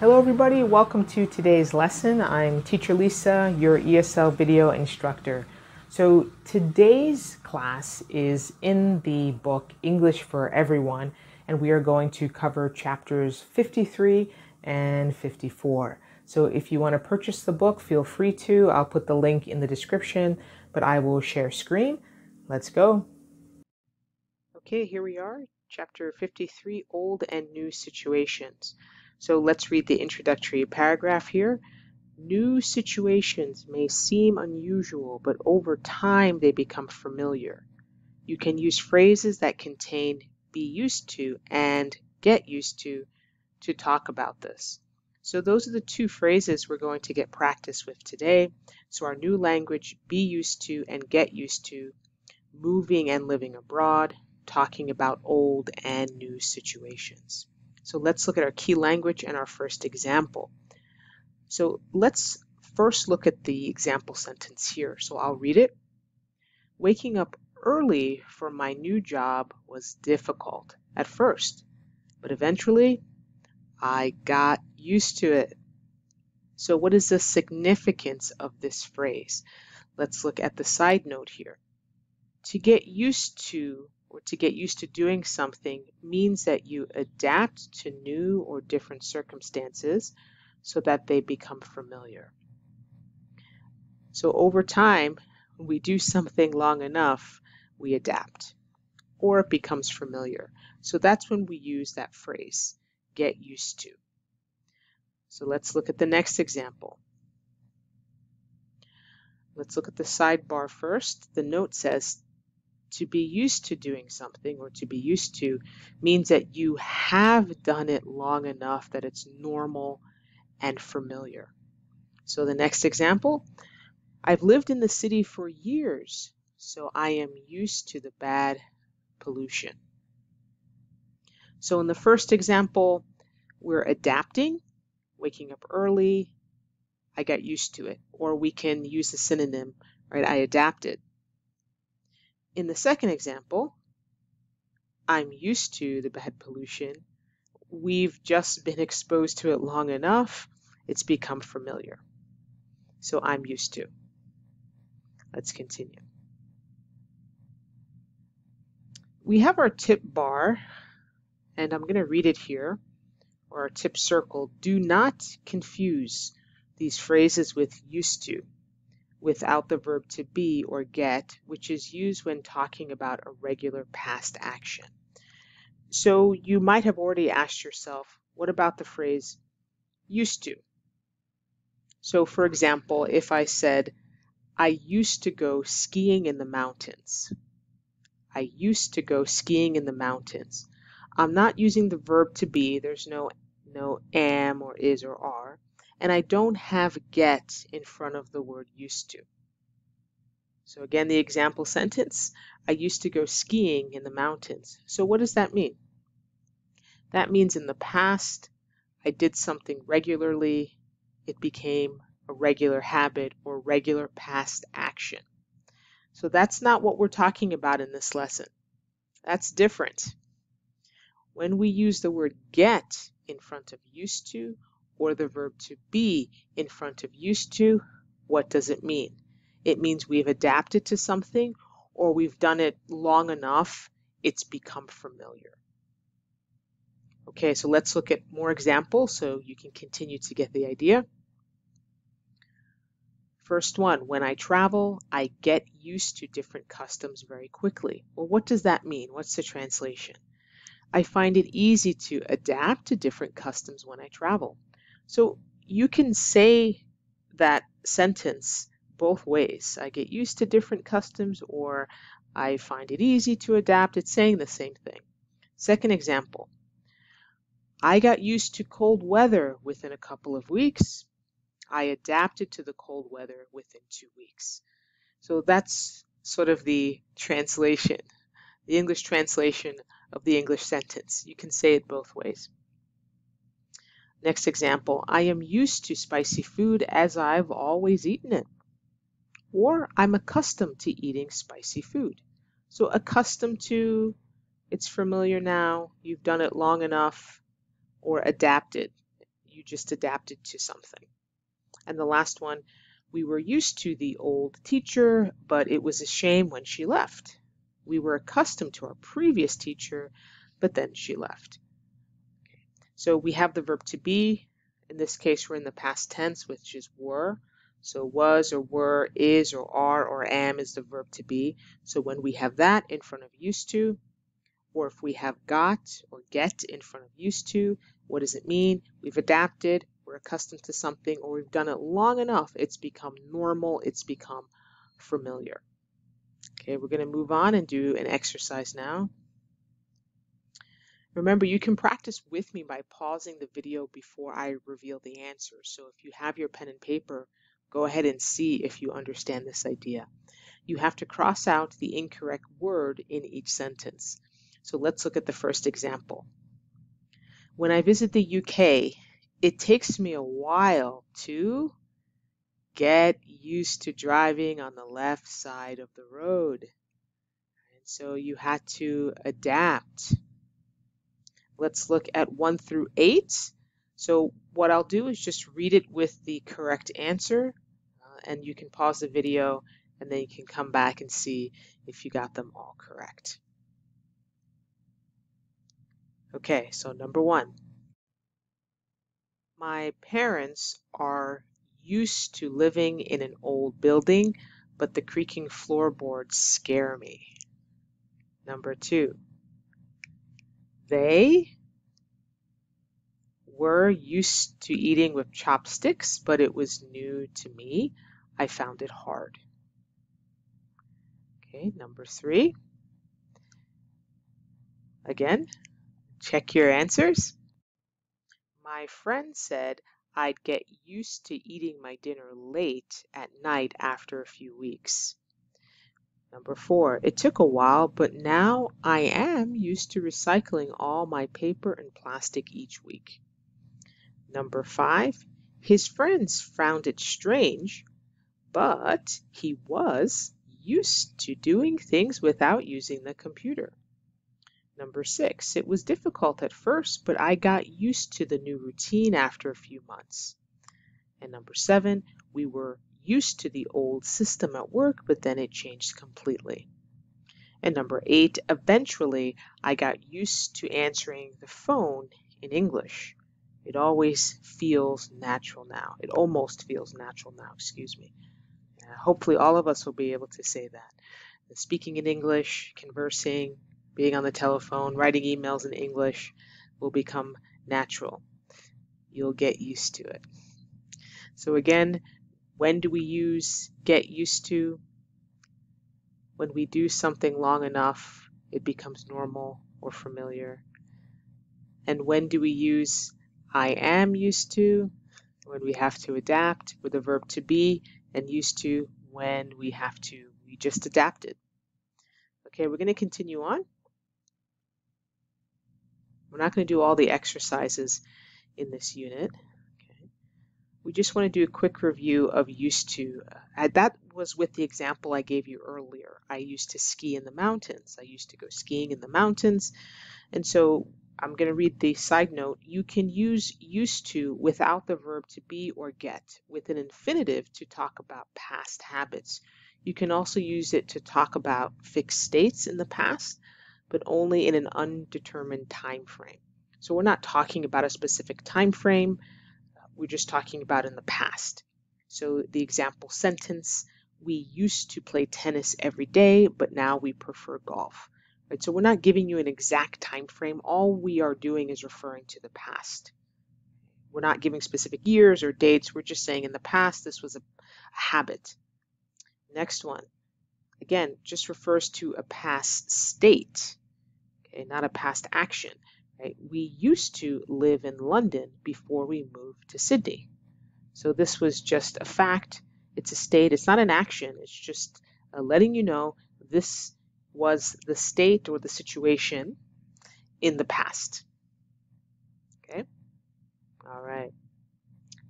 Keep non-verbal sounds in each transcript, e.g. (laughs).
Hello everybody, welcome to today's lesson. I'm teacher Lisa, your ESL video instructor. So today's class is in the book English for Everyone and we are going to cover chapters 53 and 54. So if you want to purchase the book, feel free to. I'll put the link in the description, but I will share screen. Let's go. Okay, here we are, chapter 53, Old and New Situations. So let's read the introductory paragraph here. New situations may seem unusual, but over time they become familiar. You can use phrases that contain be used to and get used to to talk about this. So those are the two phrases we're going to get practice with today. So our new language, be used to and get used to, moving and living abroad, talking about old and new situations. So let's look at our key language and our first example. So let's first look at the example sentence here. So I'll read it. Waking up early for my new job was difficult at first, but eventually I got used to it. So what is the significance of this phrase? Let's look at the side note here. To get used to or to get used to doing something means that you adapt to new or different circumstances so that they become familiar. So over time, when we do something long enough, we adapt or it becomes familiar. So that's when we use that phrase, get used to. So let's look at the next example. Let's look at the sidebar first. The note says to be used to doing something or to be used to means that you have done it long enough that it's normal and familiar. So the next example, I've lived in the city for years so I am used to the bad pollution. So in the first example, we're adapting, waking up early, I got used to it. Or we can use the synonym, right? I adapted. In the second example, I'm used to the bad pollution. We've just been exposed to it long enough, it's become familiar. So I'm used to. Let's continue. we have our tip bar, and I'm going to read it here, or our tip circle. Do not confuse these phrases with used to without the verb to be or get, which is used when talking about a regular past action. So you might have already asked yourself, what about the phrase used to? So for example, if I said, I used to go skiing in the mountains, I used to go skiing in the mountains. I'm not using the verb to be. There's no no am or is or are. And I don't have get in front of the word used to. So again, the example sentence, I used to go skiing in the mountains. So what does that mean? That means in the past, I did something regularly. It became a regular habit or regular past action. So that's not what we're talking about in this lesson. That's different. When we use the word get in front of used to or the verb to be in front of used to, what does it mean? It means we've adapted to something or we've done it long enough, it's become familiar. Okay, so let's look at more examples so you can continue to get the idea. First one, when I travel, I get used to different customs very quickly. Well, what does that mean? What's the translation? I find it easy to adapt to different customs when I travel. So you can say that sentence both ways. I get used to different customs or I find it easy to adapt. It's saying the same thing. Second example. I got used to cold weather within a couple of weeks. I adapted to the cold weather within two weeks. So that's sort of the translation, the English translation of the English sentence. You can say it both ways. Next example, I am used to spicy food as I've always eaten it. Or I'm accustomed to eating spicy food. So accustomed to, it's familiar now, you've done it long enough, or adapted you just adapted to something. And the last one, we were used to the old teacher, but it was a shame when she left. We were accustomed to our previous teacher, but then she left. So we have the verb to be. In this case, we're in the past tense, which is were. So was or were, is or are or am is the verb to be. So when we have that in front of used to, or if we have got or get in front of used to, what does it mean? We've adapted, we're accustomed to something, or we've done it long enough, it's become normal, it's become familiar. Okay, we're going to move on and do an exercise now. Remember, you can practice with me by pausing the video before I reveal the answer. So if you have your pen and paper, go ahead and see if you understand this idea. You have to cross out the incorrect word in each sentence. So let's look at the first example. When I visit the UK, it takes me a while to get used to driving on the left side of the road. And so you had to adapt. Let's look at 1 through 8. So what I'll do is just read it with the correct answer, uh, and you can pause the video, and then you can come back and see if you got them all correct. Okay, so number one. My parents are used to living in an old building, but the creaking floorboards scare me. Number two. They were used to eating with chopsticks, but it was new to me. I found it hard. Okay, number three. Again, Check your answers. My friend said I'd get used to eating my dinner late at night after a few weeks. Number four, it took a while, but now I am used to recycling all my paper and plastic each week. Number five, his friends found it strange, but he was used to doing things without using the computer. Number six, it was difficult at first, but I got used to the new routine after a few months. And number seven, we were used to the old system at work, but then it changed completely. And number eight, eventually I got used to answering the phone in English. It always feels natural now. It almost feels natural now, excuse me. Uh, hopefully all of us will be able to say that. Speaking in English, conversing, being on the telephone, writing emails in English will become natural. You'll get used to it. So again, when do we use get used to? When we do something long enough, it becomes normal or familiar. And when do we use I am used to? When we have to adapt with the verb to be, and used to when we have to, we just adapted. Okay, we're going to continue on. We're not going to do all the exercises in this unit. We just want to do a quick review of used to. Uh, that was with the example I gave you earlier. I used to ski in the mountains. I used to go skiing in the mountains. And so I'm going to read the side note. You can use used to without the verb to be or get with an infinitive to talk about past habits. You can also use it to talk about fixed states in the past but only in an undetermined time frame. So we're not talking about a specific time frame, we're just talking about in the past. So the example sentence, we used to play tennis every day, but now we prefer golf. Right? So we're not giving you an exact time frame. All we are doing is referring to the past. We're not giving specific years or dates. We're just saying in the past this was a, a habit. Next one. Again, just refers to a past state okay, not a past action. Right? We used to live in London before we moved to Sydney. So this was just a fact. It's a state. It's not an action. It's just uh, letting you know this was the state or the situation in the past. Okay? All right.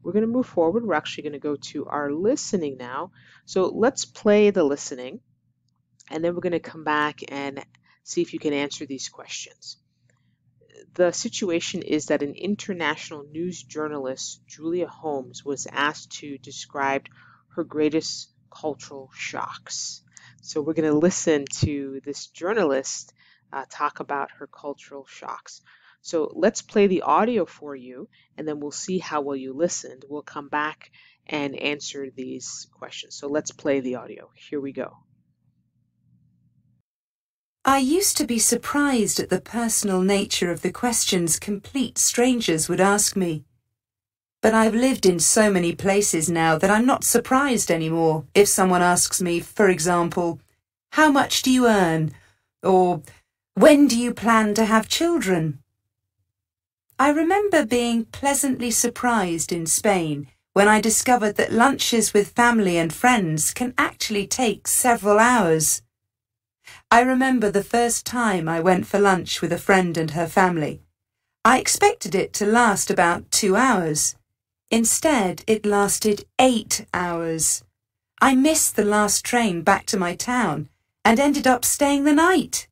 We're going to move forward. We're actually going to go to our listening now. So let's play the listening, and then we're going to come back and see if you can answer these questions. The situation is that an international news journalist, Julia Holmes, was asked to describe her greatest cultural shocks. So we're going to listen to this journalist uh, talk about her cultural shocks. So let's play the audio for you, and then we'll see how well you listened. We'll come back and answer these questions. So let's play the audio. Here we go. I used to be surprised at the personal nature of the questions complete strangers would ask me. But I've lived in so many places now that I'm not surprised anymore if someone asks me, for example, how much do you earn? Or when do you plan to have children? I remember being pleasantly surprised in Spain when I discovered that lunches with family and friends can actually take several hours. I remember the first time I went for lunch with a friend and her family. I expected it to last about two hours. Instead, it lasted eight hours. I missed the last train back to my town and ended up staying the night.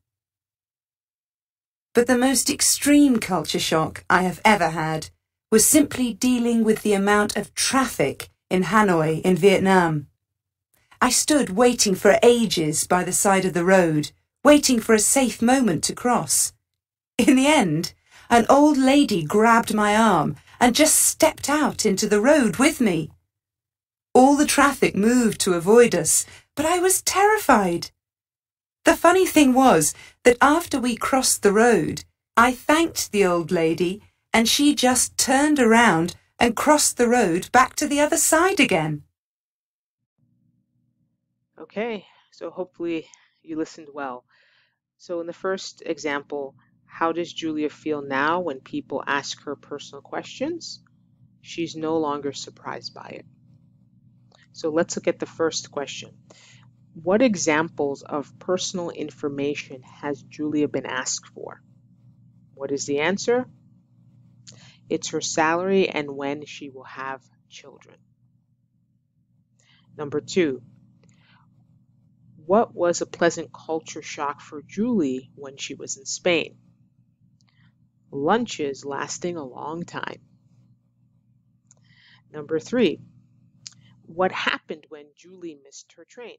But the most extreme culture shock I have ever had was simply dealing with the amount of traffic in Hanoi in Vietnam. I stood waiting for ages by the side of the road, waiting for a safe moment to cross. In the end, an old lady grabbed my arm and just stepped out into the road with me. All the traffic moved to avoid us, but I was terrified. The funny thing was that after we crossed the road, I thanked the old lady and she just turned around and crossed the road back to the other side again. Okay, so hopefully you listened well. So in the first example, how does Julia feel now when people ask her personal questions? She's no longer surprised by it. So let's look at the first question. What examples of personal information has Julia been asked for? What is the answer? It's her salary and when she will have children. Number two, what was a pleasant culture shock for Julie when she was in Spain? Lunches lasting a long time. Number three, what happened when Julie missed her train?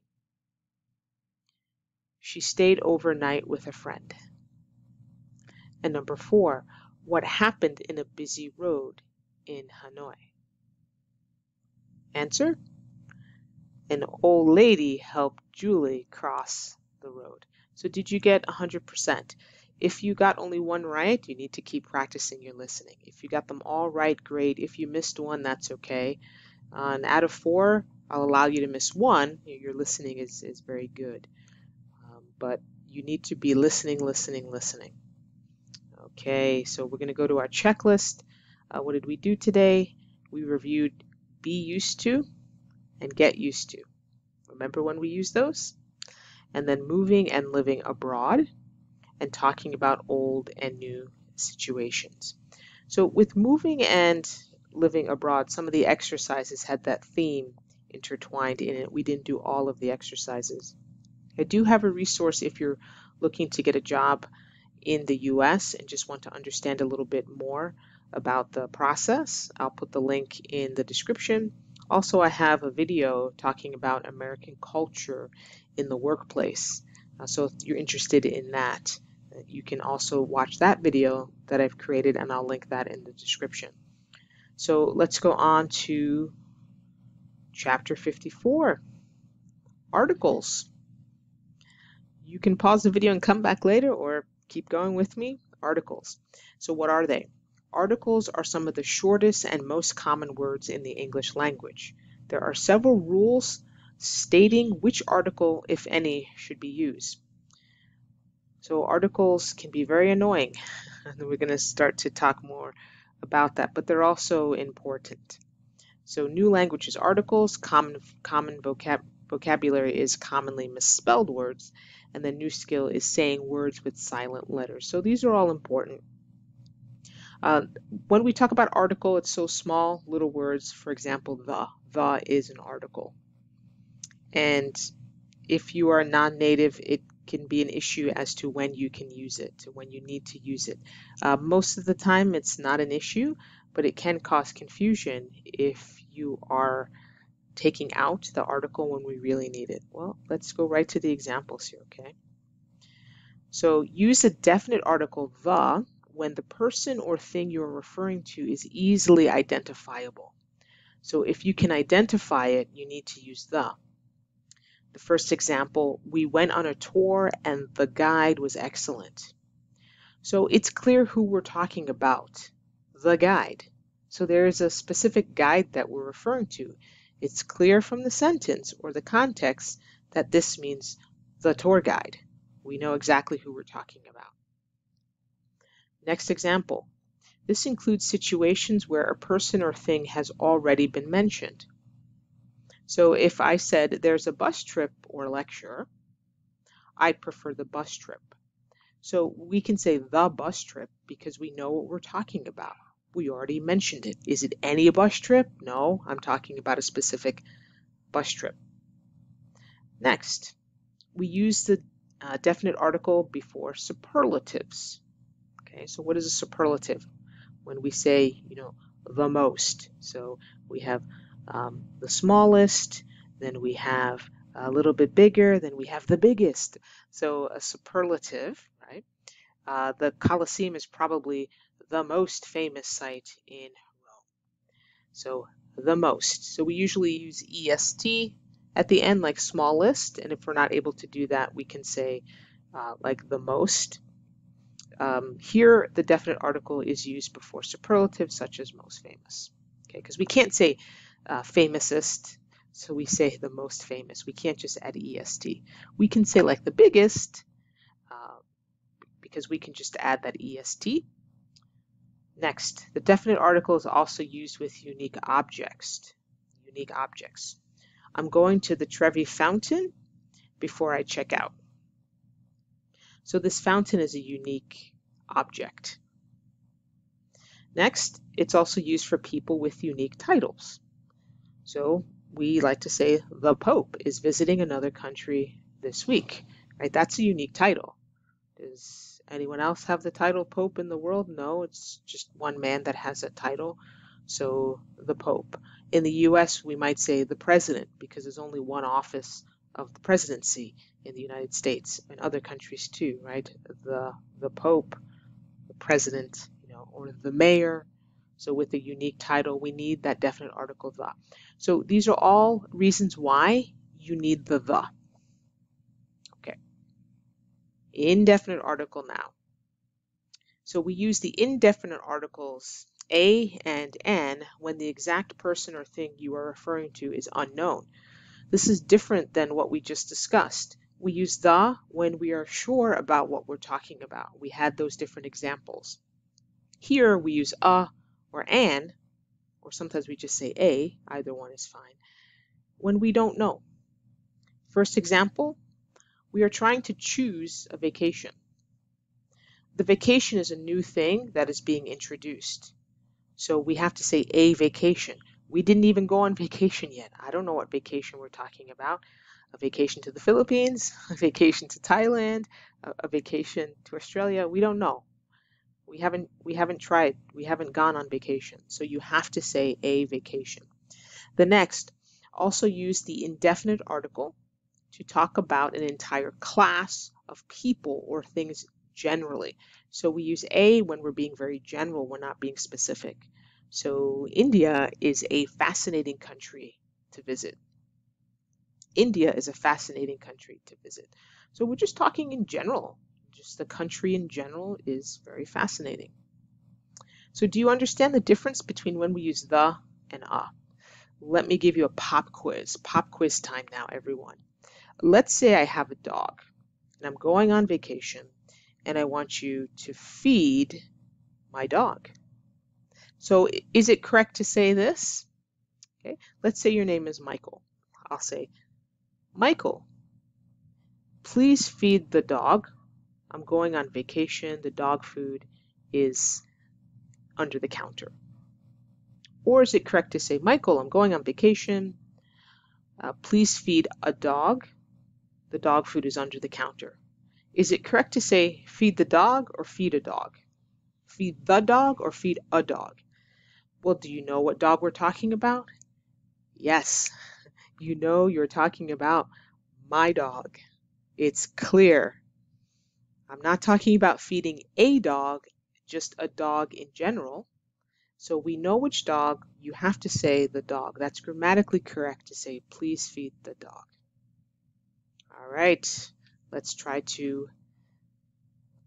She stayed overnight with a friend. And number four, what happened in a busy road in Hanoi? Answer, an old lady helped Julie cross the road. So did you get 100%? If you got only one right, you need to keep practicing your listening. If you got them all right, great. If you missed one, that's okay. Uh, and out of four, I'll allow you to miss one. Your listening is, is very good but you need to be listening, listening, listening. Okay, so we're going to go to our checklist. Uh, what did we do today? We reviewed be used to and get used to. Remember when we used those? And then moving and living abroad and talking about old and new situations. So with moving and living abroad, some of the exercises had that theme intertwined in it. We didn't do all of the exercises. I do have a resource if you're looking to get a job in the US and just want to understand a little bit more about the process. I'll put the link in the description. Also, I have a video talking about American culture in the workplace. Uh, so if you're interested in that, uh, you can also watch that video that I've created and I'll link that in the description. So let's go on to chapter 54, articles. You can pause the video and come back later or keep going with me. Articles. So what are they? Articles are some of the shortest and most common words in the English language. There are several rules stating which article, if any, should be used. So articles can be very annoying, and (laughs) we're going to start to talk more about that, but they're also important. So new languages articles, common common vocab vocabulary is commonly misspelled words, and the new skill is saying words with silent letters. So these are all important. Uh, when we talk about article, it's so small, little words. For example, the. The is an article. And if you are non-native, it can be an issue as to when you can use it, when you need to use it. Uh, most of the time, it's not an issue, but it can cause confusion if you are taking out the article when we really need it. Well, let's go right to the examples here, okay? So use a definite article, the, when the person or thing you're referring to is easily identifiable. So if you can identify it, you need to use the. The first example, we went on a tour and the guide was excellent. So it's clear who we're talking about, the guide. So there is a specific guide that we're referring to. It's clear from the sentence or the context that this means the tour guide. We know exactly who we're talking about. Next example. This includes situations where a person or thing has already been mentioned. So if I said there's a bus trip or lecture, I'd prefer the bus trip. So we can say the bus trip because we know what we're talking about. We already mentioned it. Is it any bus trip? No, I'm talking about a specific bus trip. Next, we use the uh, definite article before superlatives. Okay, so what is a superlative? When we say, you know, the most. So we have um, the smallest, then we have a little bit bigger, then we have the biggest. So a superlative, right? Uh, the Colosseum is probably the most famous site in Rome. So the most. So we usually use EST at the end like smallest, and if we're not able to do that, we can say uh, like the most. Um, here, the definite article is used before superlatives such as most famous. Okay, because we can't say uh, famousest, so we say the most famous. We can't just add est. We can say like the biggest, uh, because we can just add that est. Next, the definite article is also used with unique objects. Unique objects. I'm going to the Trevi Fountain before I check out. So this fountain is a unique object. Next, it's also used for people with unique titles. So we like to say the Pope is visiting another country this week, right? That's a unique title. Does anyone else have the title Pope in the world? No, it's just one man that has a title. So the Pope. In the US, we might say the President because there's only one office of the presidency in the United States and other countries too, right? The the Pope, the President, you know, or the Mayor. So with a unique title, we need that definite article the. So these are all reasons why you need the the Okay. indefinite article now. So we use the indefinite articles a and n when the exact person or thing you are referring to is unknown. This is different than what we just discussed. We use the when we are sure about what we're talking about. We had those different examples. Here we use a or an, or sometimes we just say a, either one is fine, when we don't know. First example, we are trying to choose a vacation. The vacation is a new thing that is being introduced. So we have to say a vacation. We didn't even go on vacation yet. I don't know what vacation we're talking about. A vacation to the Philippines, (laughs) a vacation to Thailand, a, a vacation to Australia. We don't know. We haven't we haven't tried. We haven't gone on vacation. So you have to say a vacation. The next, also use the indefinite article to talk about an entire class of people or things generally. So we use a when we're being very general, we're not being specific. So India is a fascinating country to visit. India is a fascinating country to visit. So we're just talking in general. Just the country in general is very fascinating. So do you understand the difference between when we use the and a? Let me give you a pop quiz. Pop quiz time now, everyone let's say I have a dog and I'm going on vacation and I want you to feed my dog. So is it correct to say this? Okay, let's say your name is Michael. I'll say, Michael, please feed the dog. I'm going on vacation. The dog food is under the counter. Or is it correct to say, Michael, I'm going on vacation. Uh, please feed a dog the dog food is under the counter. Is it correct to say feed the dog or feed a dog? Feed the dog or feed a dog? Well, do you know what dog we're talking about? Yes, you know you're talking about my dog. It's clear. I'm not talking about feeding a dog, just a dog in general. So we know which dog, you have to say the dog. That's grammatically correct to say please feed the dog. All right, let's try to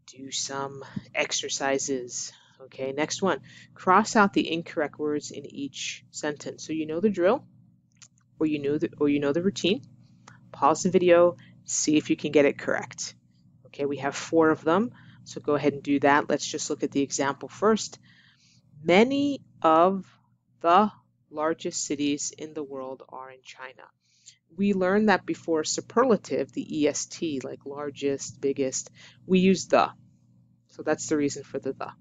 do some exercises. Okay, next one. Cross out the incorrect words in each sentence. So you know the drill, or you know the or you know the routine. Pause the video, see if you can get it correct. Okay, we have four of them, so go ahead and do that. Let's just look at the example first. Many of the largest cities in the world are in China. We learned that before superlative, the EST, like largest, biggest, we use the. So that's the reason for the the.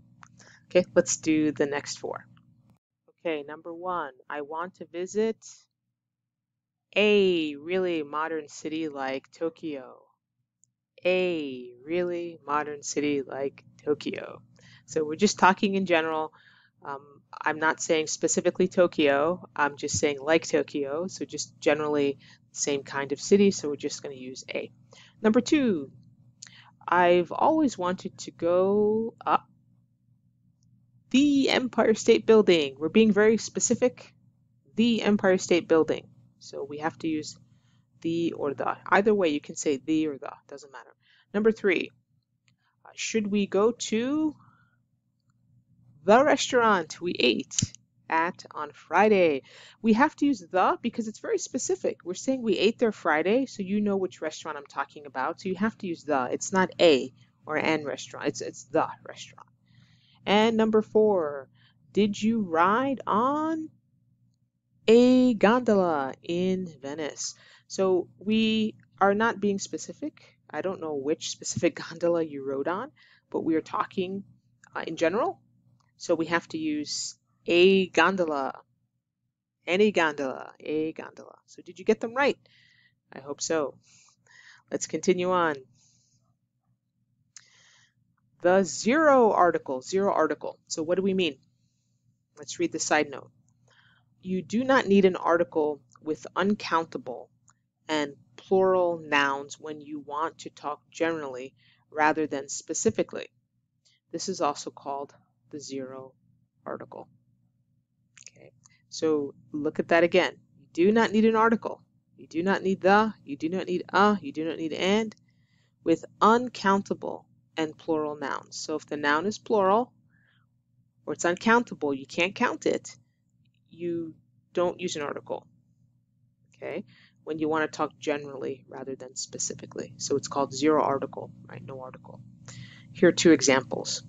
Okay, let's do the next four. Okay, number one, I want to visit a really modern city like Tokyo. A really modern city like Tokyo. So we're just talking in general. Um, I'm not saying specifically Tokyo, I'm just saying like Tokyo, so just generally same kind of city, so we're just going to use A. Number two, I've always wanted to go up the Empire State Building. We're being very specific. The Empire State Building. So we have to use the or the. Either way, you can say the or the, doesn't matter. Number three, uh, should we go to the restaurant we ate at on Friday? We have to use the because it's very specific. We're saying we ate there Friday, so you know which restaurant I'm talking about. So you have to use the. It's not a or an restaurant. It's it's the restaurant. And number four, did you ride on a gondola in Venice? So we are not being specific. I don't know which specific (laughs) gondola you rode on, but we are talking uh, in general. So we have to use a gondola, any gondola, a gondola. So did you get them right? I hope so. Let's continue on. The zero article, zero article. So what do we mean? Let's read the side note. You do not need an article with uncountable and plural nouns when you want to talk generally rather than specifically. This is also called the zero article. Okay, so look at that again. You do not need an article. You do not need the, you do not need a, you do not need and with uncountable and plural nouns. So if the noun is plural or it's uncountable, you can't count it, you don't use an article. Okay? When you want to talk generally rather than specifically. So it's called zero article, right? No article. Here are two examples.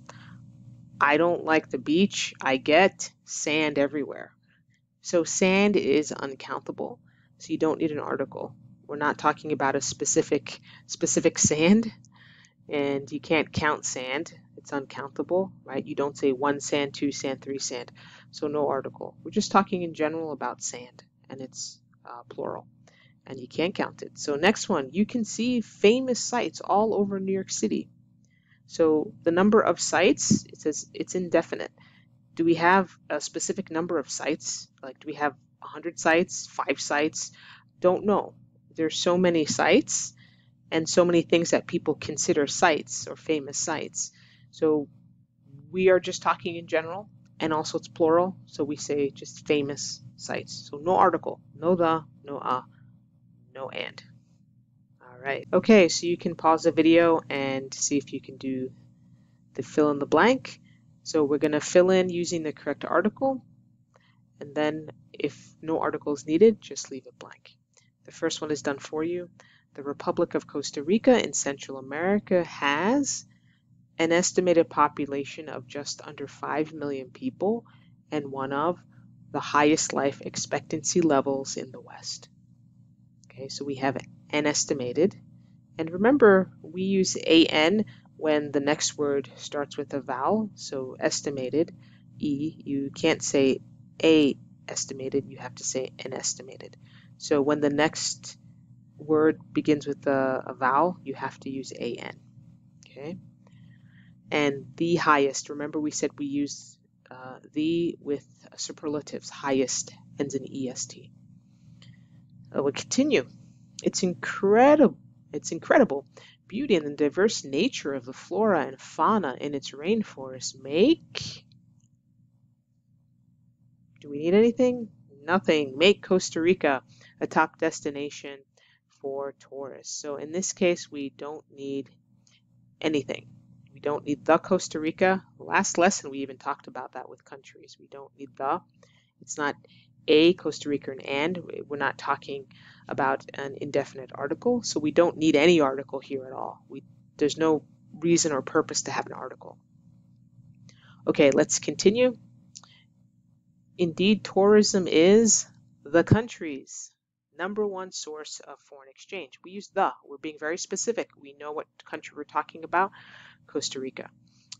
I don't like the beach. I get sand everywhere. So sand is uncountable. So you don't need an article. We're not talking about a specific specific sand and you can't count sand. It's uncountable, right? You don't say one sand, two sand, three sand. So no article. We're just talking in general about sand, and it's uh, plural, and you can't count it. So next one, you can see famous sites all over New York City. So the number of sites, it says it's indefinite. Do we have a specific number of sites? Like, do we have 100 sites, five sites? Don't know. There's so many sites and so many things that people consider sites or famous sites. So we are just talking in general, and also it's plural, so we say just famous sites. So no article, no the, no a, no and. All right. Okay, so you can pause the video and see if you can do the fill in the blank. So we're going to fill in using the correct article, and then if no article is needed, just leave it blank. The first one is done for you. The Republic of Costa Rica in Central America has an estimated population of just under 5 million people and one of the highest life expectancy levels in the West. Okay, so we have an estimated. And remember, we use an when the next word starts with a vowel, so estimated, e, you can't say a estimated, you have to say an estimated. So when the next word begins with a, a vowel, you have to use an. Okay. And the highest, remember we said we use uh, the with superlatives, highest ends in est. Uh, we continue. It's incredible. It's incredible beauty and the diverse nature of the flora and fauna in its rainforest make. Do we need anything? Nothing. Make Costa Rica a top destination for tourists. So in this case, we don't need anything. Don't need the Costa Rica. Last lesson, we even talked about that with countries. We don't need the. It's not a Costa Rica and and. We're not talking about an indefinite article, so we don't need any article here at all. We, there's no reason or purpose to have an article. Okay, let's continue. Indeed, tourism is the country's number one source of foreign exchange. We use the, we're being very specific. We know what country we're talking about, Costa Rica.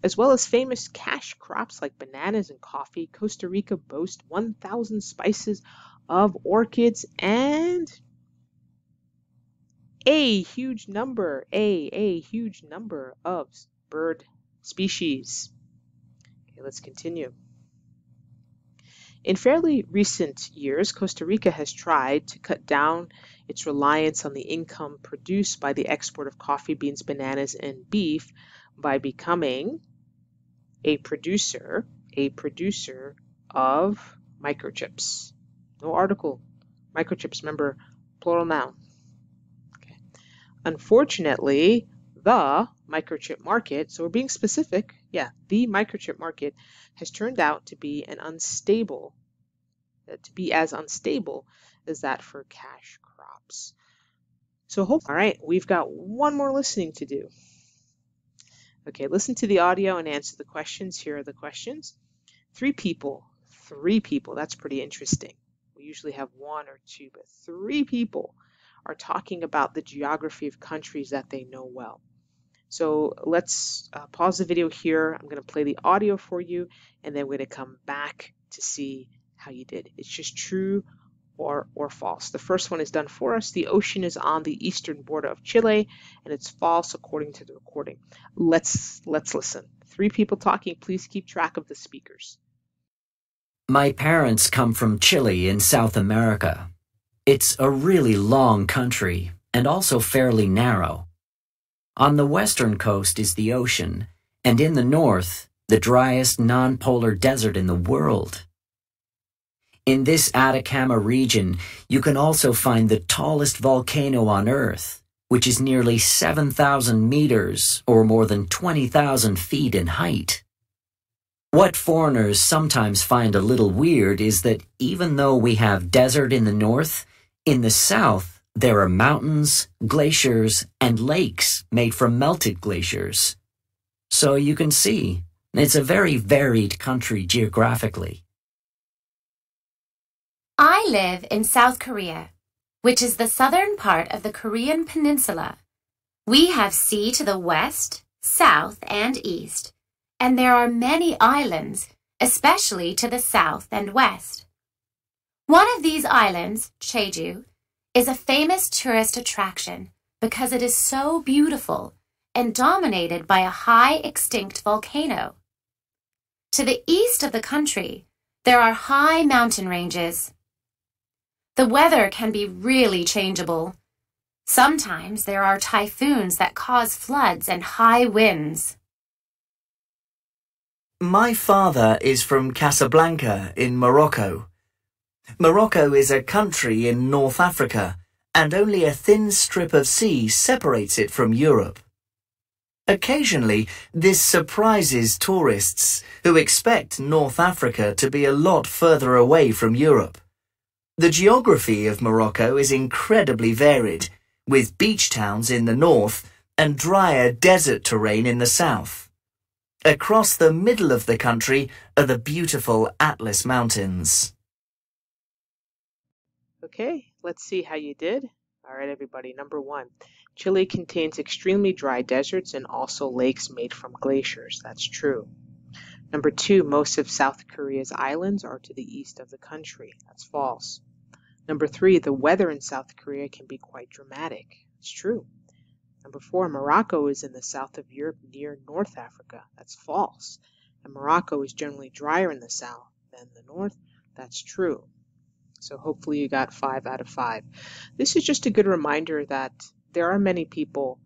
As well as famous cash crops like bananas and coffee, Costa Rica boasts 1,000 species of orchids and a huge number, a, a huge number of bird species. Okay, let's continue. In fairly recent years, Costa Rica has tried to cut down its reliance on the income produced by the export of coffee beans, bananas, and beef by becoming a producer, a producer of microchips. No article. Microchips, remember, plural noun. Okay. Unfortunately, the microchip market, so we're being specific, yeah, the microchip market has turned out to be an unstable, to be as unstable as that for cash crops. So hope, all right, we've got one more listening to do. Okay, listen to the audio and answer the questions. Here are the questions. Three people, three people, that's pretty interesting. We usually have one or two, but three people are talking about the geography of countries that they know well. So let's uh, pause the video here. I'm going to play the audio for you, and then we're going to come back to see how you did. It's just true or, or false. The first one is done for us. The ocean is on the eastern border of Chile, and it's false according to the recording. Let's, let's listen. Three people talking. Please keep track of the speakers. My parents come from Chile in South America. It's a really long country and also fairly narrow. On the western coast is the ocean, and in the north, the driest non-polar desert in the world. In this Atacama region, you can also find the tallest volcano on Earth, which is nearly 7,000 meters or more than 20,000 feet in height. What foreigners sometimes find a little weird is that even though we have desert in the north, in the south, there are mountains, glaciers, and lakes made from melted glaciers. So you can see, it's a very varied country geographically. I live in South Korea, which is the southern part of the Korean peninsula. We have sea to the west, south, and east, and there are many islands, especially to the south and west. One of these islands, Jeju, is a famous tourist attraction because it is so beautiful and dominated by a high extinct volcano. To the east of the country, there are high mountain ranges. The weather can be really changeable. Sometimes there are typhoons that cause floods and high winds. My father is from Casablanca in Morocco. Morocco is a country in North Africa, and only a thin strip of sea separates it from Europe. Occasionally, this surprises tourists who expect North Africa to be a lot further away from Europe. The geography of Morocco is incredibly varied, with beach towns in the north and drier desert terrain in the south. Across the middle of the country are the beautiful Atlas Mountains. Okay, let's see how you did. All right, everybody. Number one, Chile contains extremely dry deserts and also lakes made from glaciers. That's true. Number two, most of South Korea's islands are to the east of the country. That's false. Number three, the weather in South Korea can be quite dramatic. It's true. Number four, Morocco is in the south of Europe near North Africa. That's false. And Morocco is generally drier in the south than the north. That's true. So hopefully you got five out of five. This is just a good reminder that there are many people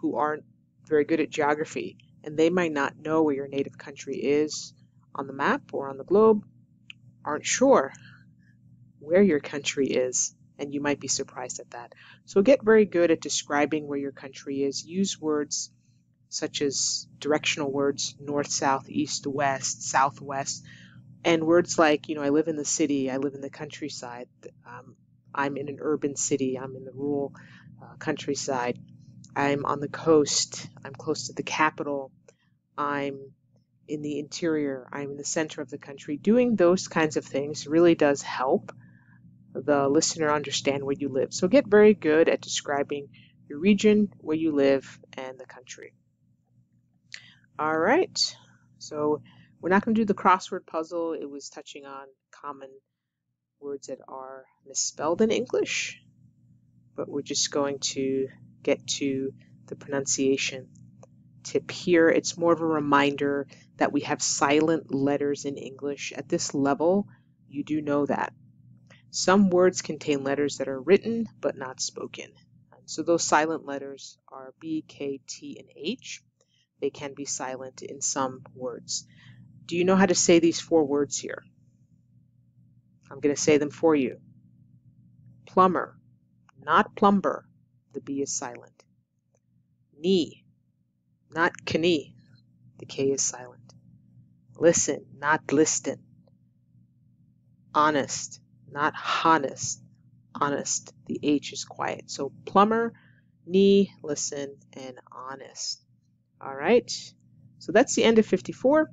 who aren't very good at geography and they might not know where your native country is on the map or on the globe, aren't sure where your country is, and you might be surprised at that. So get very good at describing where your country is. Use words such as directional words, north, south, east, west, southwest, and words like, you know, I live in the city, I live in the countryside, um, I'm in an urban city, I'm in the rural uh, countryside, I'm on the coast, I'm close to the capital, I'm in the interior, I'm in the center of the country. Doing those kinds of things really does help the listener understand where you live. So get very good at describing your region, where you live, and the country. All right, so we're not going to do the crossword puzzle. It was touching on common words that are misspelled in English, but we're just going to get to the pronunciation tip here. It's more of a reminder that we have silent letters in English. At this level, you do know that. Some words contain letters that are written but not spoken. So those silent letters are B, K, T, and H. They can be silent in some words. Do you know how to say these four words here? I'm going to say them for you. Plumber, not plumber. The B is silent. Knee, not knee. The K is silent. Listen, not listen. Honest, not honest. Honest. The H is quiet. So plumber, knee, listen, and honest. All right. So that's the end of 54.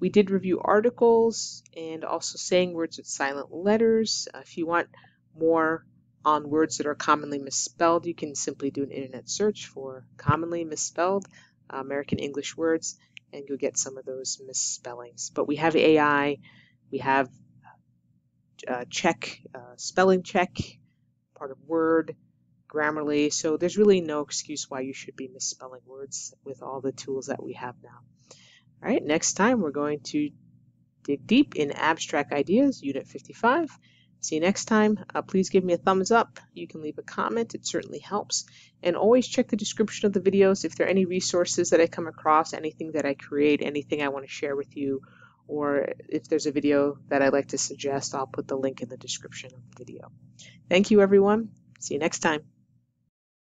We did review articles and also saying words with silent letters. Uh, if you want more on words that are commonly misspelled, you can simply do an internet search for commonly misspelled uh, American English words and you'll get some of those misspellings. But we have AI, we have uh, check, uh, spelling check, part of Word, Grammarly. So there's really no excuse why you should be misspelling words with all the tools that we have now. All right, next time we're going to dig deep in abstract ideas, Unit 55. See you next time. Uh, please give me a thumbs up. You can leave a comment. It certainly helps. And always check the description of the videos if there are any resources that I come across, anything that I create, anything I want to share with you, or if there's a video that I'd like to suggest, I'll put the link in the description of the video. Thank you, everyone. See you next time.